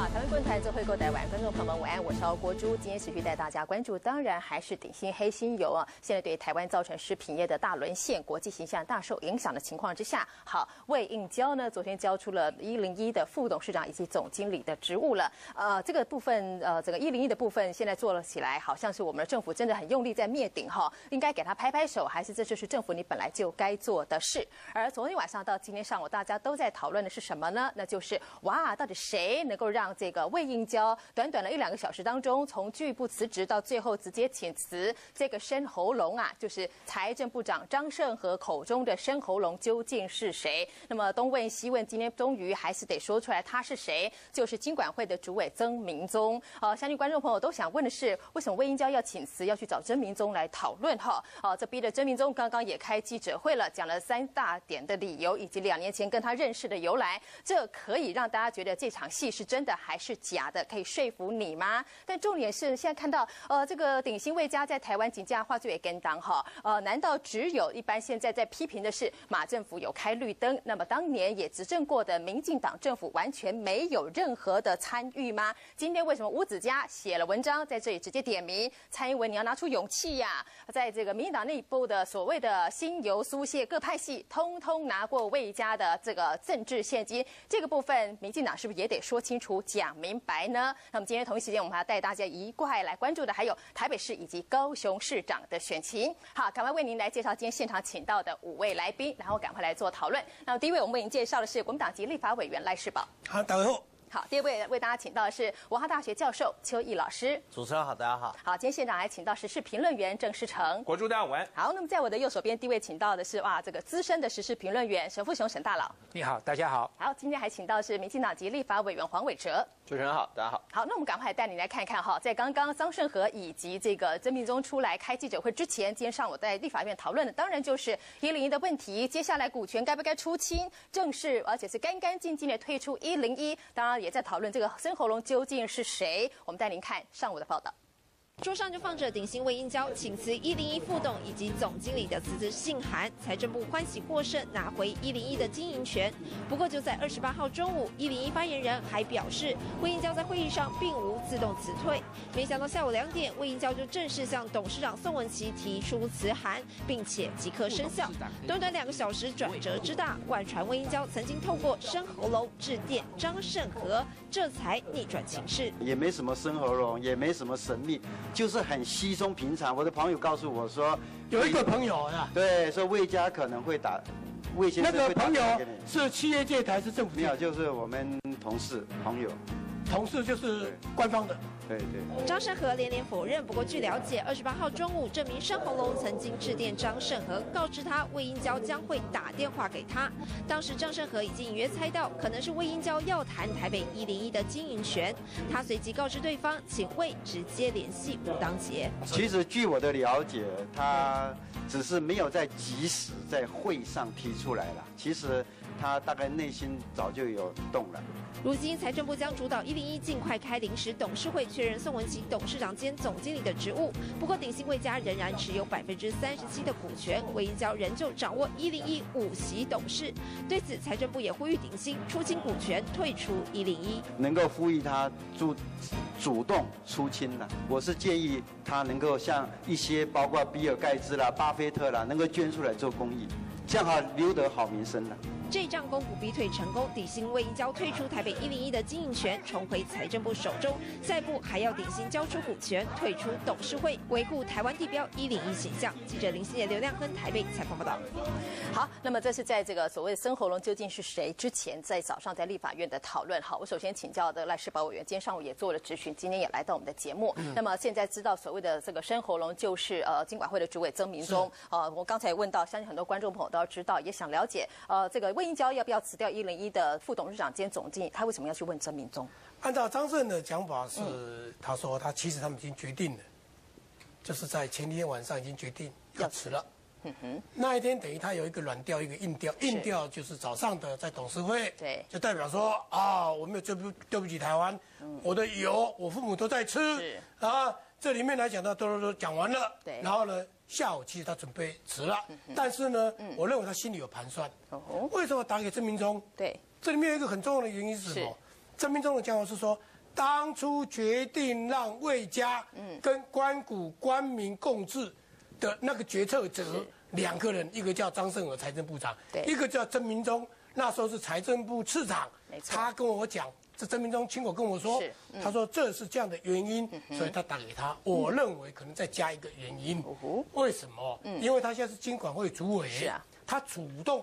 好，台湾观台做会购台湾观众朋友们晚安，我是敖国珠，今天持续带大家关注，当然还是鼎新黑心油啊。现在对台湾造成食品业的大沦陷，国际形象大受影响的情况之下，好，魏应交呢昨天交出了一零一的副董事长以及总经理的职务了。呃，这个部分呃，整个一零一的部分现在做了起来，好像是我们的政府真的很用力在灭顶哈，应该给他拍拍手，还是这就是政府你本来就该做的事？而昨天晚上到今天上午，大家都在讨论的是什么呢？那就是哇，到底谁能够让这个魏应交短短的一两个小时当中，从拒不辞职到最后直接请辞，这个生喉咙啊，就是财政部长张盛和口中的生喉咙究竟是谁？那么东问西问，今天终于还是得说出来他是谁，就是经管会的主委曾明宗。呃，相信观众朋友都想问的是，为什么魏应交要请辞，要去找曾明宗来讨论哈？哦，这逼得曾明宗刚刚也开记者会了，讲了三大点的理由，以及两年前跟他认识的由来，这可以让大家觉得这场戏是真的还是假的？可以说服你吗？但重点是现在看到，呃，这个鼎新魏家在台湾紧价化罪也跟当哈，呃，难道只有一般现在在批评的是马政府有开绿灯，那么当年也执政过的民进党政府完全没有任何的参与吗？今天为什么吴子嘉写了文章在这里直接点名蔡英文，你要拿出勇气呀，在这个民进党内部的所谓的新游苏蟹各派系，通通拿过魏家的这个政治现金，这个部分民进党是不是也得说清楚、讲明白呢？那么今天同一时间，我们还要带大家一块来关注的，还有台北市以及高雄市长的选情。好，赶快为您来介绍今天现场请到的五位来宾，然后赶快来做讨论。那么第一位，我们为您介绍的是国民党籍立法委员赖世宝。好，大家好。好，第二位为大家请到的是文化大学教授邱毅老师。主持人好，大家好。好，今天现场还请到时事评论员郑世成。国柱大家晚安。好，那么在我的右手边，第一位请到的是哇，这个资深的时事评论员沈富雄沈大佬。你好，大家好。好，今天还请到是民进党籍立法委员黄伟哲。主持人好，大家好。好，那我们赶快带你来看看哈，在刚刚桑顺和以及这个曾明忠出来开记者会之前，今天上午在立法院讨论的，当然就是一零一的问题。接下来股权该不该出清，正式而且是干干净净的退出一零一，当然也在讨论这个孙喉咙究竟是谁。我们带您看上午的报道。桌上就放着鼎新魏英交请辞一零一副董以及总经理的辞职信函，财政部欢喜获胜，拿回一零一的经营权。不过就在二十八号中午，一零一发言人还表示，魏英交在会议上并无自动辞退。没想到下午两点，魏英交就正式向董事长宋文琪提出辞函，并且即刻生效。短短两个小时，转折之大，外传魏英交曾经透过深喉咙致电张盛和，这才逆转情势。也没什么生喉咙，也没什么神秘。就是很稀松平常。我的朋友告诉我说，有一个朋友呀，对，说魏家可能会打魏先生。那个朋友是企业界还是政府？没有，就是我们同事朋友。同事就是官方的。对对。张胜和连连否认。不过据了解，二十八号中午，这名生喉龙曾经致电张胜和，告知他魏英娇将会打电话给他。当时张胜和已经隐约猜到，可能是魏英娇要谈台北一零一的经营权。他随即告知对方，请魏直接联系武当杰。其实据我的了解，他只是没有在及时在会上提出来了。其实他大概内心早就有动了。如今财政部将主导一零一尽快开临时董事会，确认宋文琪董事长兼总经理的职务。不过鼎新贵家仍然持有百分之三十七的股权，魏一娇仍旧掌握一零一五席董事。对此，财政部也呼吁鼎新出清股权，退出一零一。能够呼吁他主主动出清了，我是建议他能够像一些包括比尔盖茨啦、巴菲特啦，能够捐出来做公益，这样好留得好名声了。这仗公股逼退成功，底薪未移交退出台北一零一的经营权，重回财政部手中。下一步还要鼎新交出股权，退出董事会，维护台湾地标一零一形象。记者林心野、刘亮跟台北采访报道。好，那么这是在这个所谓生喉咙究竟是谁之前，在早上在立法院的讨论。好，我首先请教的赖世宝委员，今天上午也做了质询，今天也来到我们的节目。那么现在知道所谓的这个生喉咙，就是呃经管会的主委曾明忠。呃，我刚才问到，相信很多观众朋友都要知道，也想了解，呃，这个魏应交要不要辞掉一零一的副董事长兼总经理？他为什么要去问曾明忠？按照张胜的讲法是，他说他其实他们已经决定了，就是在前天晚上已经决定要辞了。嗯哼，那一天等于他有一个软调，一个硬调。硬调就是早上的在董事会，对，就代表说啊，我没有对不对不起台湾，我的油我父母都在吃，啊，这里面来讲呢，都都都讲完了。对，然后呢，下午其实他准备辞了，但是呢，我认为他心里有盘算。哦，为什么打给郑明忠？对，这里面有一个很重要的原因是什么？曾明忠的讲法是说，当初决定让魏家跟关谷官民共治的那个决策者两个人，一个叫张胜和财政部长，一个叫曾明忠，那时候是财政部次长。他跟我讲，这曾明忠亲口跟我说，他说这是这样的原因，所以他打给他。我认为可能再加一个原因，为什么？因为他现在是金管会主委，是啊。他主动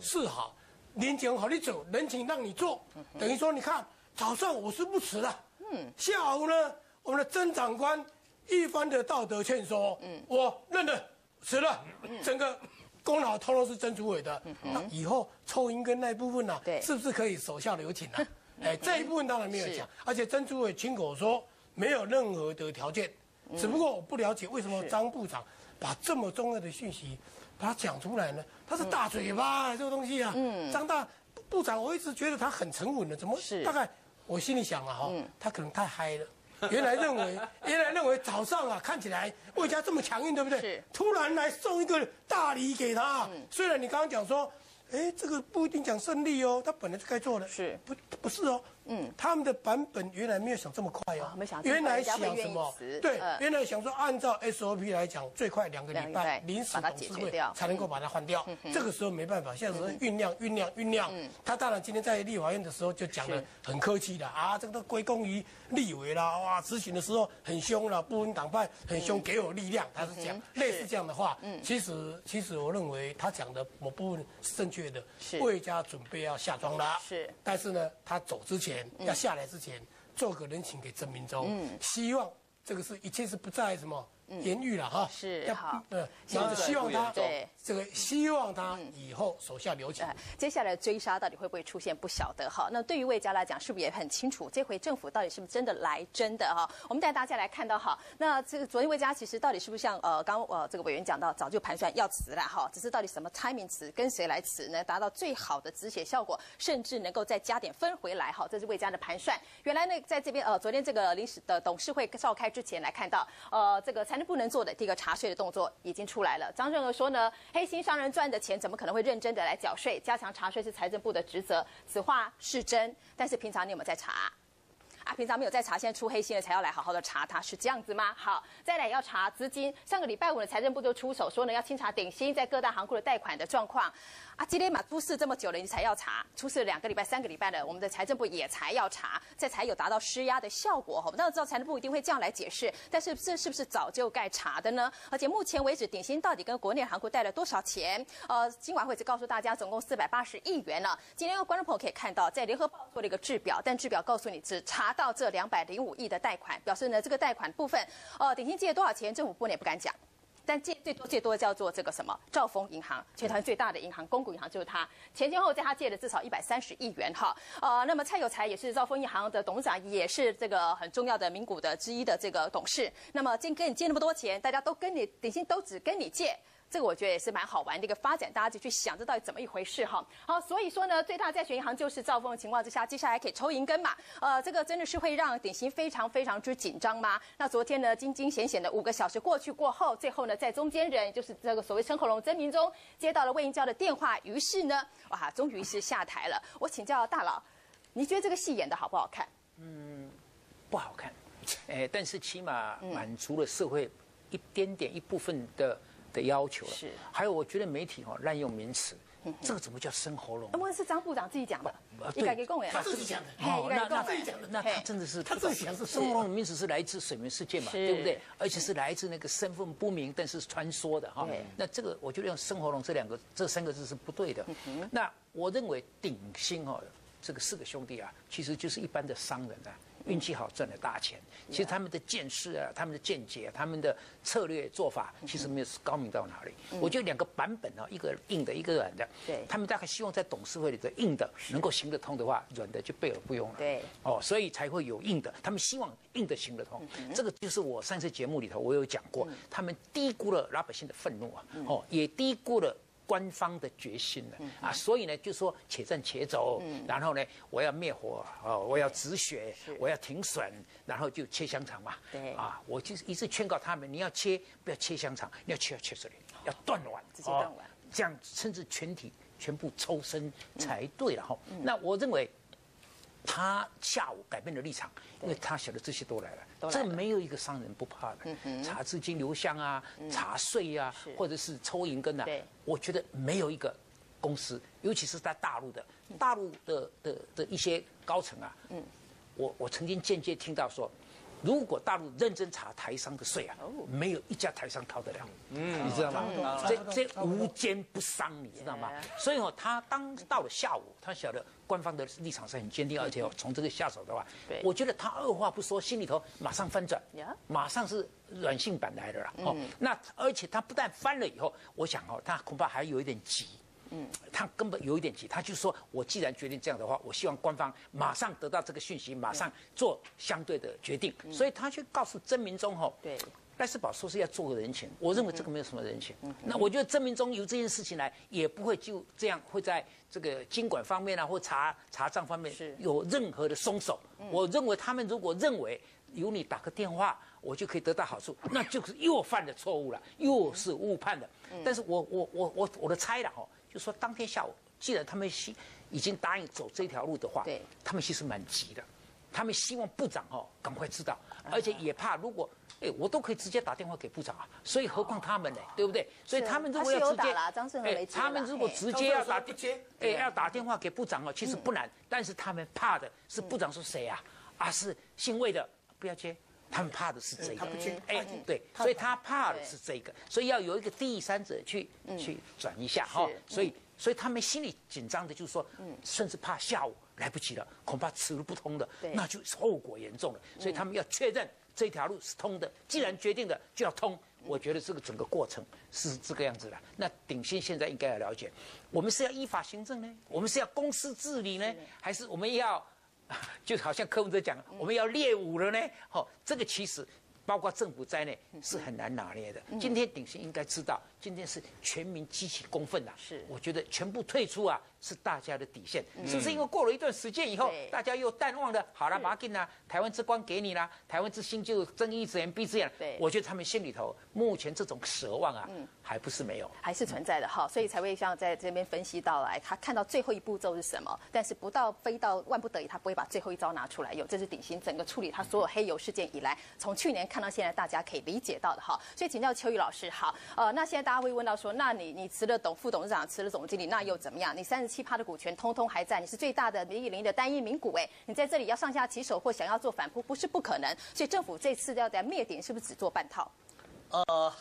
示好。年前好你走，人情让你做，等于说你看早上我是不辞的，嗯，下午呢，我们的曾长官一番的道德劝说，嗯，我认了，辞了，整个功劳通通是曾主委的，那以后抽银根那部分呢，对，是不是可以手下留情呢？哎，这一部分当然没有讲，而且曾主委亲口说没有任何的条件，只不过我不了解为什么张部长把这么重要的讯息。把它讲出来呢，他是大嘴巴这个东西啊。嗯，张大部长，我一直觉得他很沉稳的，怎么？是。大概我心里想啊，哈，他可能太嗨了。原来认为，原来认为早上啊，看起来魏家这么强硬，对不对？突然来送一个大礼给他，虽然你刚刚讲说，哎，这个不一定讲胜利哦，他本来就该做的。是。不，不是哦。嗯，他们的版本原来没有想这么快哦，原来想什么？对，原来想说按照 SOP 来讲，最快两个礼拜临时董事会才能够把它换掉。这个时候没办法，现在是酝酿、酝酿、酝酿。他当然今天在立法院的时候就讲的很客气的啊，这个都归功于立委啦，哇，执行的时候很凶了，不分党派很凶，给我力量。他是讲类似这样的话。嗯，其实其实我认为他讲的某部分是正确的。是，魏家准备要下庄了。是，但是呢，他走之前。要下来之前，做个人情给曾明忠，希望这个是一切是不在什么。言语了哈，是好，呃，然后希望他对这个希望他以后手下留情。接下来追杀到底会不会出现不晓得哈。那对于魏家来讲，是不是也很清楚？这回政府到底是不是真的来真的哈？我们带大家来看到哈，那这个昨天魏家其实到底是不是像呃刚呃这个委员讲到，早就盘算要辞了哈，只是到底什么 timing 辞，跟谁来辞呢？达到最好的止血效果，甚至能够再加点分回来哈，这是魏家的盘算。原来呢，在这边呃昨天这个临时的董事会召开之前来看到呃这个不能做的第一个查税的动作已经出来了。张振和说呢，黑心商人赚的钱怎么可能会认真的来缴税？加强查税是财政部的职责，此话是真。但是平常你有没有在查？啊，平常没有在查，现在出黑心了才要来好好的查，他是这样子吗？好，再来要查资金。上个礼拜五的财政部就出手说呢，要清查鼎新在各大行库的贷款的状况。啊，今天嘛出事这么久了，你才要查？出事两个礼拜、三个礼拜了，我们的财政部也才要查，这才有达到施压的效果。我们当然知道财政部一定会这样来解释，但是这是不是早就该查的呢？而且目前为止，鼎新到底跟国内行库贷了多少钱？呃，今晚会只告诉大家，总共四百八十亿元了。今天观众朋友可以看到，在联合报做了一个制表，但制表告诉你只查到这两百零五亿的贷款，表示呢这个贷款部分，呃，鼎新借了多少钱，政府部门也不敢讲。但借最多最多叫做这个什么兆丰银行，全团最大的银行，公股银行就是它，前前后在他借了至少一百三十亿元哈。呃，那么蔡有才也是兆丰银行的董事长，也是这个很重要的名股的之一的这个董事。那么今跟你借那么多钱，大家都跟你鼎新都只跟你借。这个我觉得也是蛮好玩的一个发展，大家就去想这到底怎么一回事哈。好，所以说呢，最大债权银行就是兆丰的情况之下，接下来可以抽银根嘛？呃，这个真的是会让鼎新非常非常之紧张吗？那昨天呢，惊惊险险的五个小时过去过后，最后呢，在中间人就是这个所谓陈口龙曾明忠接到了魏应娇的电话，于是呢，哇，终于是下台了。我请教大佬，你觉得这个戏演的好不好看？嗯，不好看，哎，但是起码满足了社会一点点一部分的。的要求了，是。还有，我觉得媒体哈滥用名词，这个怎么叫生喉咙？那不是张部长自己讲的，对，他自己讲的。哦，那那那他真的是他自己讲是生喉咙的名词是来自水门事件嘛，对不对？而且是来自那个身份不明但是传说的哈。那这个我觉得用生喉咙这两个这三个字是不对的。那我认为鼎新哈这个四个兄弟啊，其实就是一般的商人啊。运气好赚了大钱，其实他们的见识啊，他们的见解，他们的策略做法，其实没有高明到哪里。我觉得两个版本啊，一个硬的，一个软的。对。他们大概希望在董事会里的硬的能够行得通的话，软的就备而不用了。对。哦，所以才会有硬的。他们希望硬的行得通。这个就是我上次节目里头我有讲过，他们低估了老百姓的愤怒啊，哦，也低估了。官方的决心了。啊，所以呢，就说且战且走，然后呢，我要灭火哦，我要止血，我要停损，然后就切香肠嘛。对。啊，我就一直劝告他们，你要切不要切香肠，你要切要切这里，要断腕，直接断腕，这样甚至全体全部抽身才对了哈。那我认为他下午改变了立场，因为他晓得这些都来了，这没有一个商人不怕的。查资金流向啊，查税啊，或者是抽银根啊，我觉得没有一个公司，尤其是在大陆的，大陆的的的一些高层啊，我我曾经间接听到说。如果大陆认真查台商的税啊，没有一家台商逃得了，嗯，你知道吗？这这无奸不商，你知道吗？所以哦，他当到了下午，他晓得官方的立场是很坚定，而且从这个下手的话，我觉得他二话不说，心里头马上翻转，马上是软性版来的了。哦，那而且他不但翻了以后，我想哦，他恐怕还有一点急。嗯，他根本有一点急，他就说：“我既然决定这样的话，我希望官方马上得到这个讯息，马上做相对的决定。”所以他去告诉曾明忠吼，对，赖世宝说是要做个人情，我认为这个没有什么人情。那我觉得曾明忠由这件事情来，也不会就这样会在这个经管方面啊，或查查账方面有任何的松手。我认为他们如果认为由你打个电话，我就可以得到好处，那就是又犯了错误了，又是误判的。但是我我我我我的猜了哈。就说当天下午，既然他们希已经答应走这条路的话，对，他们其实蛮急的，他们希望部长哦赶快知道，而且也怕如果哎我都可以直接打电话给部长啊，所以何况他们呢，对不对？所以他们如果要直接，哎，他们如果直接要打接，哎要打电话给部长哦，其实不难，但是他们怕的是部长是谁啊？啊是姓魏的，不要接。他们怕的是这个，哎，对，所以他怕的是这个，所以要有一个第三者去去转一下哈，所以所以他们心里紧张的，就是说，甚至怕下午来不及了，恐怕此路不通的，那就后果严重了，所以他们要确认这条路是通的，既然决定了就要通，我觉得这个整个过程是这个样子的。那鼎新现在应该要了解，我们是要依法行政呢，我们是要公司治理呢，还是我们要？就好像柯文哲讲，我们要练武了呢。好，这个其实包括政府在内是很难拿捏的。今天鼎新应该知道，今天是全民激起公愤呐。是，我觉得全部退出啊。是大家的底线，是不是因为过了一段时间以后，大家又淡忘了？好了，马进啊，台湾之光给你啦，台湾之星就睁一只眼闭一只眼。对，我觉得他们心里头目前这种奢望啊，嗯还不是没有，还是存在的哈，所以才会像在这边分析到来，他看到最后一步骤是什么，但是不到非到万不得已，他不会把最后一招拿出来有。这是鼎新整个处理他所有黑油事件以来，从去年看到现在，大家可以理解到的哈。所以请教秋雨老师，好，呃，那现在大家会问到说，那你你辞了董副董事长，辞了总经理，那又怎么样？你三十七趴的股权通通还在，你是最大的林益林的单一名股，哎，你在这里要上下其手或想要做反扑，不是不可能。所以政府这次要在灭顶，是不是只做半套？呃，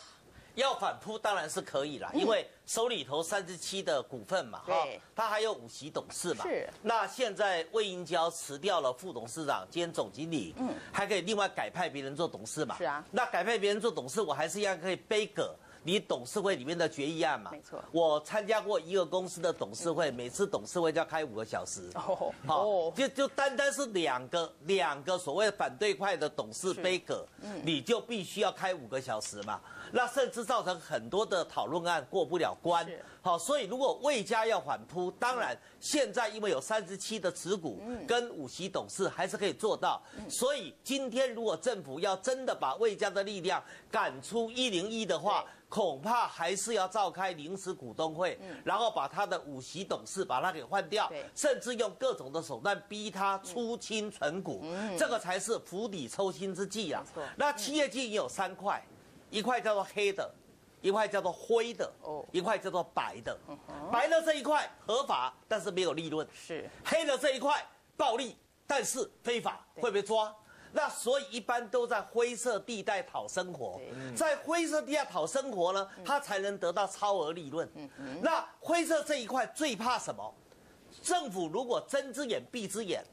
要反扑当然是可以啦，因为手里头三十七的股份嘛，哈，他还有五席董事嘛，是。那现在魏英娇辞掉了副董事长兼总经理，嗯，还可以另外改派别人做董事嘛，是啊。那改派别人做董事，我还是一样可以背个。你董事会里面的决议案嘛？没错，我参加过一个公司的董事会，每次董事会就要开五个小时。哦，好，就就单单是两个两个所谓反对派的董事杯葛，你就必须要开五个小时嘛？那甚至造成很多的讨论案过不了关。好，所以如果魏家要反扑，当然现在因为有三十七的持股跟五席董事，还是可以做到。所以今天如果政府要真的把魏家的力量赶出一零一的话，恐怕还是要召开临时股东会，然后把他的五席董事把他给换掉，甚至用各种的手段逼他出清存股，这个才是釜底抽薪之计啊。那企业经营有三块，一块叫做黑的，一块叫做灰的，一块叫做白的。白的这一块合法，但是没有利润；是。黑的这一块暴利，但是非法，会被抓。那所以一般都在灰色地带讨生活，在灰色地带讨生活呢，他才能得到超额利润。那灰色这一块最怕什么？政府如果睁只眼闭只眼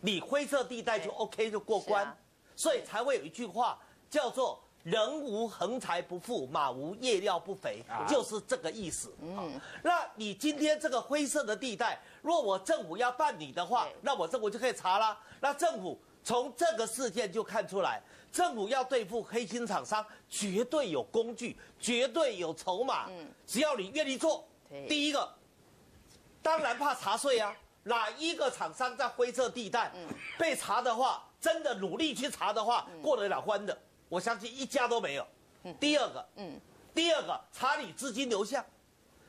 你灰色地带就 OK 就过关，所以才会有一句话叫做“人无横财不富，马无夜料不肥”，就是这个意思。嗯，那你今天这个灰色的地带，若我政府要办理的话，那我政府就可以查啦。那政府。从这个事件就看出来，政府要对付黑心厂商，绝对有工具，绝对有筹码。嗯，只要你愿意做，第一个，当然怕查税啊。哪一个厂商在灰色地带被查的话，真的努力去查的话，过得了关的，我相信一家都没有。第二个，嗯，第二个查你资金流向，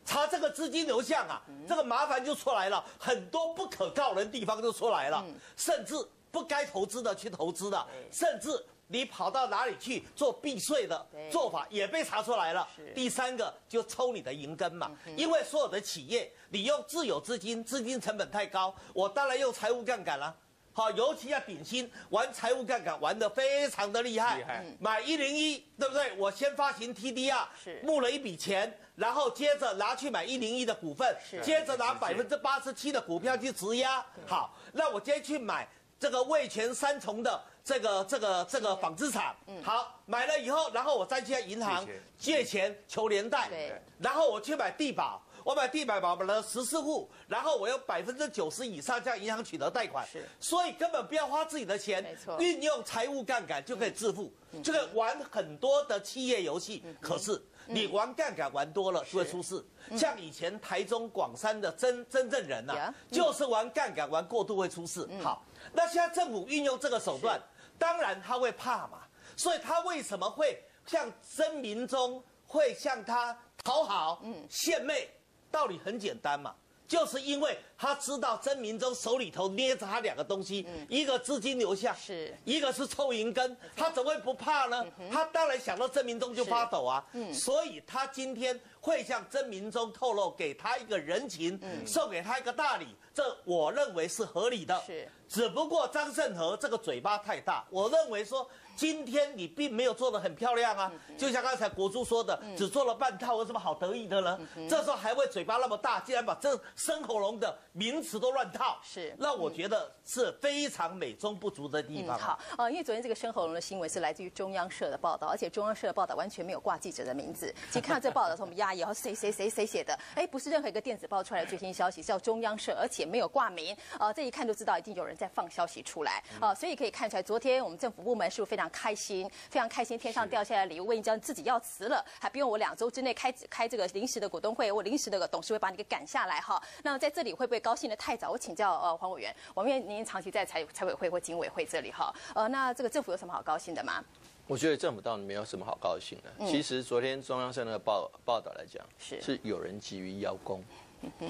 查这个资金流向啊，这个麻烦就出来了，很多不可告人地方就出来了，甚至不该投资的去投资的，甚至你跑到哪里去做避税的做法也被查出来了。第三个就抽你的银根嘛，因为所有的企业你用自有资金，资金成本太高，我当然用财务杠杆了。好，尤其要鼎新玩财务杠杆玩的非常的厉害，厉害。买一零一，对不对？我先发行 TDR，是。募了一笔钱，然后接着拿去买一零一的股份，接着拿百分之八十七的股票去质押。好，那我今天去买这个味全三重的这个这个这个纺织厂。好，买了以后，然后我再去银行借钱求连带。对，然后我去买地保。我买地百保买了十四户，然后我有百分之九十以上向银行取得贷款，是。所以根本不要花自己的钱没错，运用财务杠杆就可以致富，就可以玩很多的企业游戏，可是你玩杠杆玩多了就会出事。像以前台中广山的真真正人呐、呀。就是玩杠杆玩过度会出事。好，那现在政府运用这个手段，当然他会怕嘛，所以他为什么会向曾明忠会向他讨好、献媚？道理很简单嘛，就是因为他知道曾明忠手里头捏着他两个东西，一个资金流向，是。一个是臭银根，他怎么会不怕呢？他当然想到曾明忠就发抖啊，所以他今天会向曾明忠透露，给他一个人情，送给他一个大礼，这我认为是合理的。是。只不过张胜和这个嘴巴太大，我认为说今天你并没有做的很漂亮啊，就像刚才国柱说的，只做了半套，有什么好得意的呢？这时候还会嘴巴那么大，竟然把这生喉咙的名词都乱套，是。那我觉得是非常美中不足的地嗯，方。好，呃，因为昨天这个生喉咙的新闻是来自于中央社的报道，而且中央社的报道完全没有挂记者的名字。其实看到这报道的时候，我们压抑，然后谁谁谁谁写的，哎，不是任何一个电子报出来的最新消息，叫中央社，而且没有挂名，呃，这一看就知道一定有人在放消息出来，啊、所以可以看出来，昨天我们政府部门是不是非常开心，非常开心，天上掉下来礼物，魏应江自己要辞了，还不用我两周之内开开这个临时的股东会，我临时的董事会把你给赶下来哈。那么在这里会不会高兴的太早？我请教呃黄委员，王委员您长期在财财委会或经委会这里哈，呃，那这个政府有什么好高兴的吗？我觉得政府倒没有什么好高兴的。其实昨天中央社那个报报道来讲，是是有人急于邀功。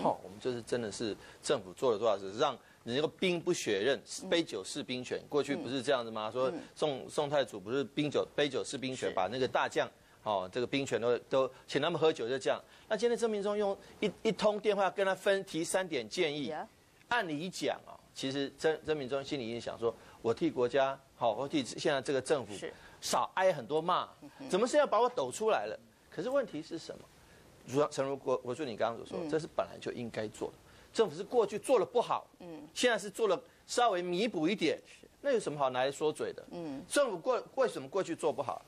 哦，我们就是真的是政府做了多少事，让你那个兵不血刃，杯酒释兵权。过去不是这样子吗？说宋宋太祖不是冰酒杯酒释兵权，把那个大将。哦，这个兵权都都请他们喝酒，就这样。那今天郑明忠用一一通电话跟他分提三点建议，按理讲啊，其实曾曾明忠心里一定想说，我替国家好，我替现在这个政府少挨很多骂，怎么是要把我抖出来了？可是问题是什么？如诚如国国柱你刚刚所说，这是本来就应该做的。政府是过去做的不好，嗯，现在是做了稍微弥补一点，那有什么好拿来说嘴的？嗯，政府过为什么过去做不好？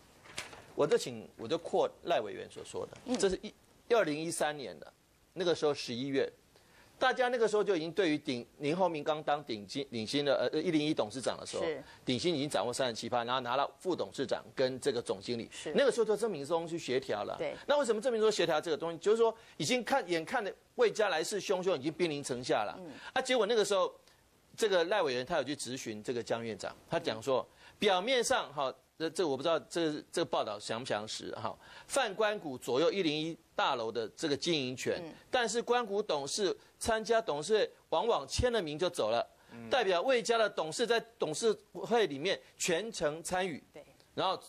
我就请我就扩赖委员所说的，这是一二零一三年的，那个时候十一月，大家那个时候就已经对于鼎林厚明刚当鼎金鼎新的呃一零一董事长的时候是，鼎新已经掌握三十七趴，然后拿了副董事长跟这个总经理。是，那个时候就郑明松去协调了。对。那为什么郑明松协调这个东西？就是说已经看眼看的魏家来势汹汹，已经兵临城下了。啊，结果那个时候这个赖委员他有去质询这个江院长，他讲说，表面上哈，这这我不知道这这个报道详不详实哈，泛关谷左右一零一大楼的这个经营权，但是关谷董事参加董事会往往签了名就走了，代表魏家的董事在董事会里面全程参与，对，然后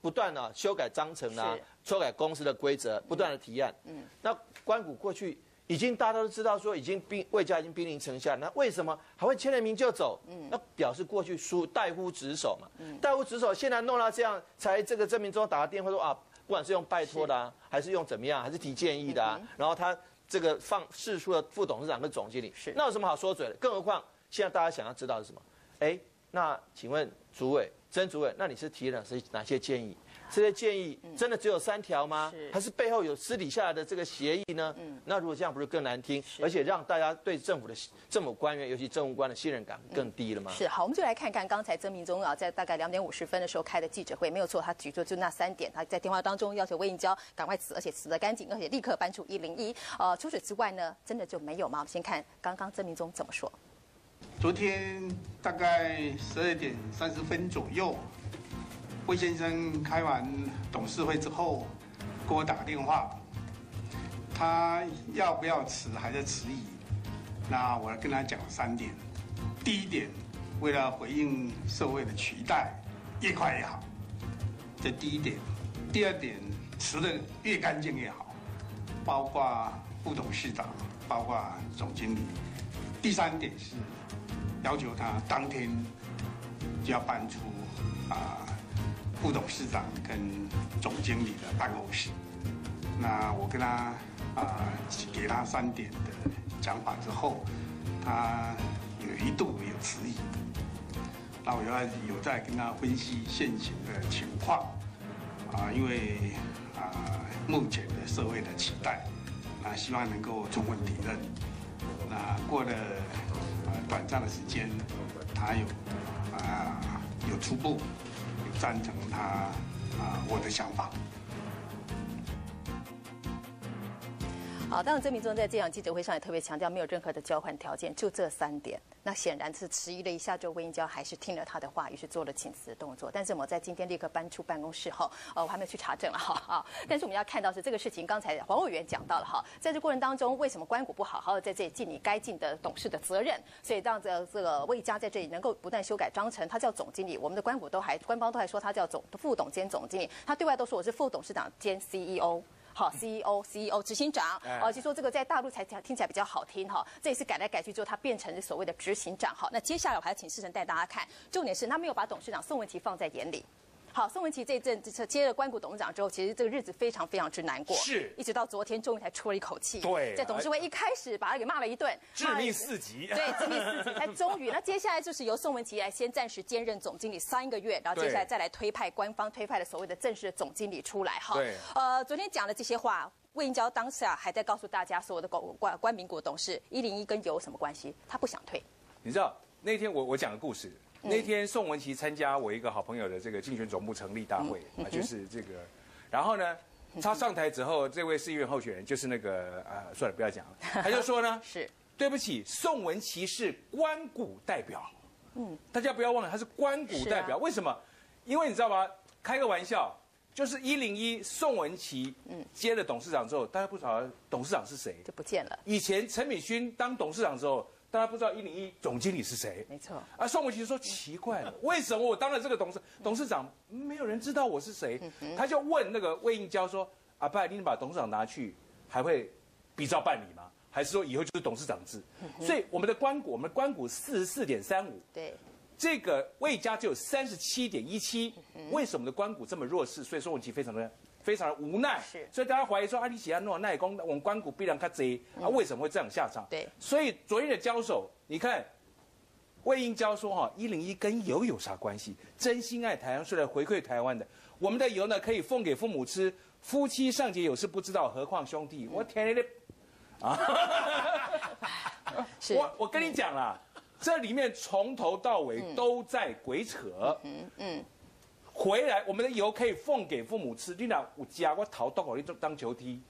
不断的修改章程啊，修改公司的规则，不断的提案。嗯，那关谷过去已经大家都知道说已经兵魏家已经兵临城下，那为什么还会签了名就走？嗯，那表示过去输怠忽职守嘛。嗯，怠忽职守，现在弄到这样，才这个郑明忠打个电话说啊，不管是用拜托的啊，还是用怎么样，还是提建议的啊，然后他这个放释出了副董事长跟总经理，是那有什么好说嘴的？更何况现在大家想要知道是什么？哎，那请问主委曾主委，那你是提了哪些哪些建议？这些建议真的只有三条吗？是还是背后有私底下的这个协议呢？那如果这样，不是更难听，而且让大家对政府的政府官员，尤其政务官的信任感更低了吗？是好，我们就来看看刚才曾明忠啊，在大概两点五十分的时候开的记者会，没有错，他举出就那三点，他在电话当中要求魏应交赶快辞，而且辞得干净，而且立刻搬出一零一。呃，除此之外呢，真的就没有吗？我们先看刚刚曾明忠怎么说。昨天大概十二点三十分左右，魏先生开完董事会之后，给我打个电话，他要不要辞还在迟疑。那我跟他讲了三点，第一点，为了回应社会的期待，越快越好，这第一点；第二点，辞的越干净越好，包括副董事长，包括总经理；第三点是要求他当天就要搬出啊副董事长跟总经理的办公室。那我跟他啊给他三点的。讲法之后，他有一度有迟疑，那我原来有在跟他分析现行的情况，啊，因为啊目前的社会的期待，啊希望能够充分体认，那过了啊短暂的时间，他有啊有初步赞成他啊我的想法。好，当然，曾明忠在这场记者会上也特别强调，没有任何的交换条件，就这三点。那显然是迟疑了一下，就魏英娇还是听了他的话，于是做了请辞的动作。但是我在今天立刻搬出办公室后，呃，我还没有去查证了哈啊。但是我们要看到是这个事情，刚才黄委员讲到了哈，在这过程当中，为什么关谷不好好的在这里尽你该尽的董事的责任？所以让这这个魏家在这里能够不断修改章程，他叫总经理，我们的关谷都还官方都还说他叫总副董兼总经理，他对外都说我是副董事长兼 CEO。好，CEO、CEO、执行长，哦，就说这个在大陆才听起来比较好听哈。这也是改来改去之后，他变成所谓的执行长。好，那接下来我还要请世成带大家看，重点是他没有把董事长宋文琪放在眼里。好，宋文琪这一阵子接了关谷董事长之后，其实这个日子非常非常之难过，是，一直到昨天终于才出了一口气。对，在董事会一开始把他给骂了一顿，致命四级。对，致命四级才终于。那接下来就是由宋文琪来先暂时兼任总经理三个月，然后接下来再来推派官方推派的所谓的正式的总经理出来。哈，对。呃，昨天讲的这些话，魏英娇当时啊还在告诉大家，所有的关关关民股董事一零一跟有什么关系？他不想退。你知道那天我我讲的故事。那天宋文琪参加我一个好朋友的这个竞选总部成立大会啊，就是这个，然后呢，他上台之后，这位市议员候选人就是那个呃，算了，不要讲了，他就说呢，是对不起，宋文琪是关谷代表，嗯，大家不要忘了他是关谷代表，为什么？因为你知道吗？开个玩笑，就是一零一宋文琪嗯。接了董事长之后，大家不知道董事长是谁，就不见了。以前陈敏勋当董事长之后。大家不知道一零一总经理是谁？没错。啊，宋文琪说奇怪了，为什么我当了这个董事董事长，没有人知道我是谁？他就问那个魏应娇说：“阿爸，你把董事长拿去，还会比照办理吗？还是说以后就是董事长制？”所以我们的关谷，我们的关谷四十四点三五，对，这个魏家只有三十七点一七。为什么的关谷这么弱势？所以宋文琪非常的。非常的无奈，是，所以大家怀疑说，阿里喜欢诺奈公，我们关谷必然他贼，啊，为什么会这样下场？对，所以昨天的交手，你看，魏英交说哈，一零一跟油有啥关系？真心爱台湾是来回馈台湾的，我们的油呢可以奉给父母吃，夫妻尚且有事不知道，何况兄弟？我天嘞，啊，我我跟你讲啦，这里面从头到尾都在鬼扯，嗯嗯。回来，我们的油可以奉给父母吃。你俩我家我逃到口里当球踢。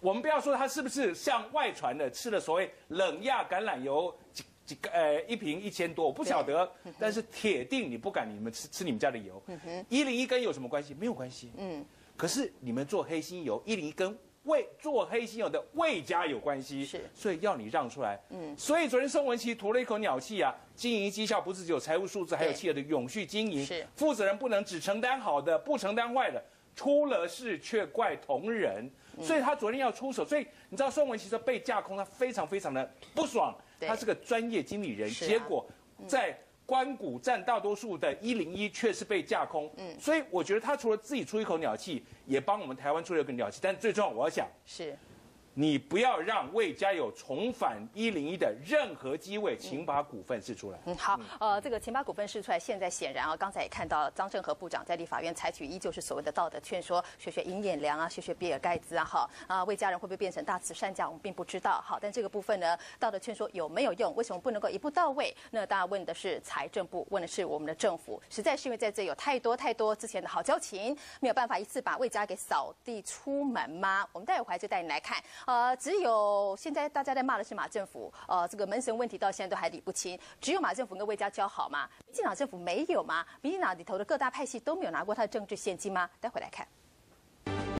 我们不要说他是不是像外传的吃了所谓冷压橄榄油几几个呃一瓶一千多，我不晓得。但是铁定你不敢你们吃吃你们家的油。一零一跟有什么关系？没有关系。嗯。可是你们做黑心油，一零一跟。魏做黑心油的魏家有关系，是，所以要你让出来。嗯，所以昨天宋文琪吐了一口鸟气啊！经营绩效不是只有财务数字，还有企业的永续经营。是，负责人不能只承担好的，不承担坏的，出了事却怪同仁。所以他昨天要出手。所以你知道宋文琪说被架空，他非常非常的不爽。他是个专业经理人，结果在。关谷占大多数的一零一却是被架空，嗯，所以我觉得他除了自己出一口鸟气，也帮我们台湾出了一个鸟气。但最重要，我要想是。你不要让魏家有重返一零一的任何机会，请把股份释出来。嗯，好，呃，这个请把股份释出来。现在显然啊，刚才也看到张正和部长在立法院采取依旧是所谓的道德劝说，学学尹衍良啊，学学比尔盖茨啊，哈啊，魏家人会不会变成大慈善家，我们并不知道。好，但这个部分呢，道德劝说有没有用？为什么不能够一步到位？那大家问的是财政部，问的是我们的政府，实在是因为在这有太多太多之前的好交情，没有办法一次把魏家给扫地出门吗？我们待会回来就带你来看，呃，只有。现在大家在骂的是马政府，呃，这个门神问题到现在都还理不清。只有马政府跟魏家交好吗？民进党政府没有吗？民进党里头的各大派系都没有拿过他的政治现金吗？待会来看。